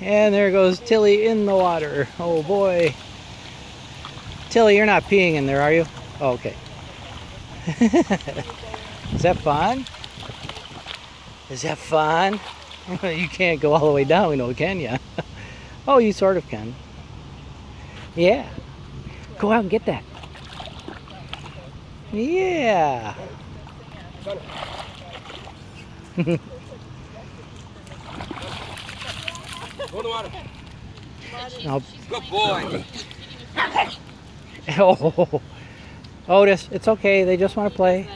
And there goes Tilly in the water. Oh boy. Tilly, you're not peeing in there, are you? Oh, okay. Is that fun? Is that fun? you can't go all the way down, we know, can you? oh, you sort of can. Yeah. Go out and get that. Yeah. Go in the water. No. Good boy. Oh, Otis, it's okay. They just want to play.